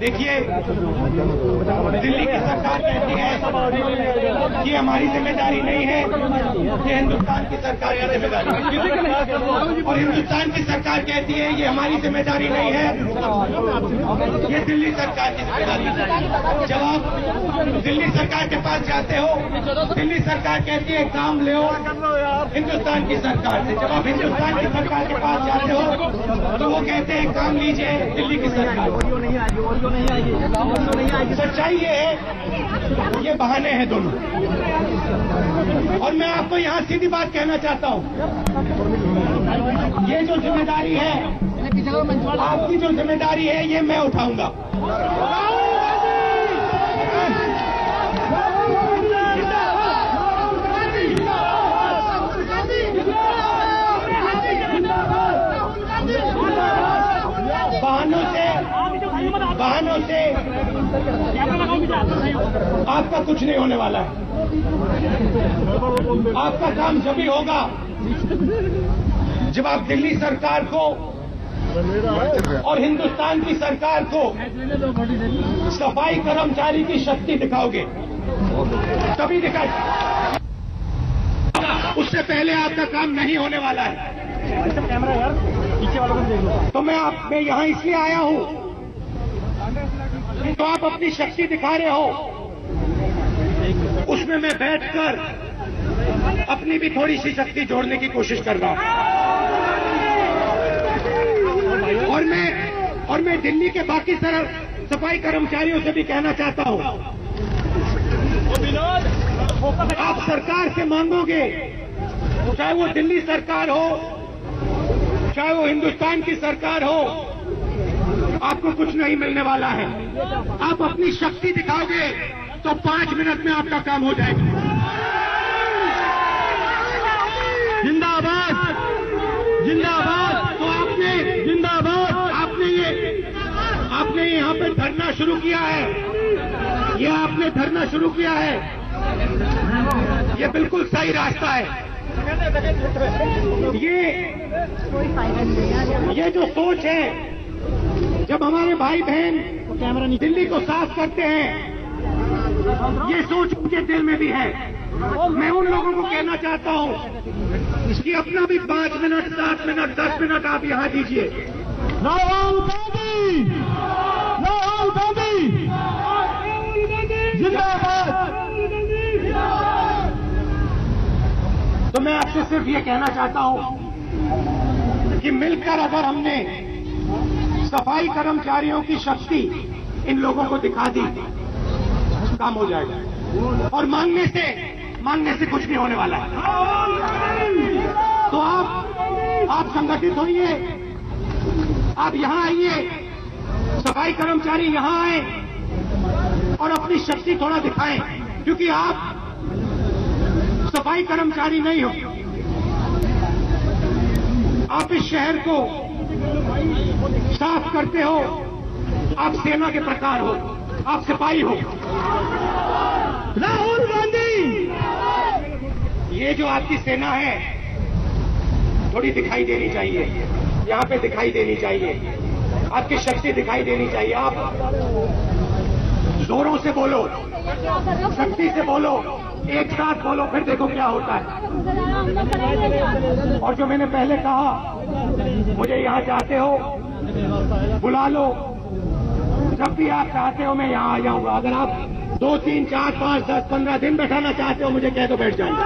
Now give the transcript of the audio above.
देखिए, दिल्ली की सरकार कहती है कि हमारी ज़िम्मेदारी नहीं है ये हिंदुस्तान की सरकार की ज़िम्मेदारी और हिंदुस्तान की सरकार कहती है, ये हमारी ज़िम्मेदारी नहीं है। ये दिल्ली सरकार की ज़िम्मेदारी जब आप दिल्ली सरकार के पास जाते हो, दिल्ली सरकार कहती है, काम ले हिंदुस्तान की सरकार से जब आप हिंदुस्तान की सरकार के पास जाते हो तो वो कहते हैं, काम लीजिए, दिल्ली की सरकार। सच्चाई ये है, ये बहाने हैं दोनों। और मैं आपको यहाँ सीधी बात कहना चाहता हूँ। ये जो ज़िम्मेदारी है, आपकी जो ज़िम्मेदारी है, ये मैं उठाऊँगा। आपका कुछ नहीं होने वाला है। आपका काम जब भी होगा, जब आप दिल्ली सरकार को और हिंदुस्तान की सरकार को सफ़ाई कर्मचारी की शक्ति दिखाओगे, तभी दिखाए। उससे पहले आपका काम नहीं होने वाला है। तो मैं आप, मैं यहाँ इसलिए आया हूँ तो आप अपनी शक्ति दिखा रहे हो, उसमें मैं बैठकर अपनी भी थोड़ी सी शक्ति जोड़ने की कोशिश कर रहा हूँ। और मैं और मैं दिल्ली के बाकी सर सफ़ाई कर्मचारियों से भी कहना चाहता हूँ, आप सरकार से मांगोगे, चाहे वो दिल्ली सरकार हो, चाहे वो हिंदुस्तान की सरकार हो आपको कुछ नहीं मिलने वाला है। आप अपनी शक्ति दिखाओगे तो पाँच मिनट में आपका काम हो जाएगा। जिंदाबाद! जिंदाबाद! तो आपने, जिंदाबाद! आपने ये, आपने यहाँ पे धरना शुरू किया है। ये आपने धरना शुरू किया है। ये बिल्कुल सही रास्ता है। ये ये जो सोच है जब हमारे भाई बहन कैमरा दिल्ली को साफ़ करते हैं ये सोच उनके दिल में भी है। मैं उन लोगों को कहना चाहता हूँ कि अपना भी पाँच मिनट सात मिनट दस मिनट आप यहाँ दीजिए। राहुल गांधी! राहुल गांधी! जिंदाबाद! तो मैं आपसे सिर्फ़ ये कहना चाहता हूँ कि मिलकर अगर हमने सफ़ाई कर्मचारियों की शक्ति इन लोगों को दिखा दी। काम हो जाएगा। और मांगने से मांगने से कुछ नहीं होने वाला है। तो आप आप संगठित होइए। आप यहाँ आइए। सफ़ाई कर्मचारी यहाँ आए और अपनी शक्ति थोड़ा दिखाएँ, क्योंकि आप सफ़ाई कर्मचारी नहीं हो। आप इस शहर को साफ़ करते हो। आप सेना के प्रकार हो। आप सिपाही हो। राहुल गांधी! ये जो आपकी सेना है, थोड़ी दिखाई देनी चाहिए। यहाँ पे दिखाई देनी चाहिए। आपकी शक्ति दिखाई देनी चाहिए। आप जोरों से बोलो। शक्ति से बोलो। एक साथ बोलो, फिर देखो क्या होता है। और जो मैंने पहले कहा, मुझे यहाँ चाहते हो, बुला लो। जब भी आप चाहते हो, मैं यहाँ आ जाऊँगा। अगर आप दो, तीन, चार, पाँच, दस, पंद्रह दिन बैठाना चाहते हो, मुझे कह दो बैठ जाऊँगा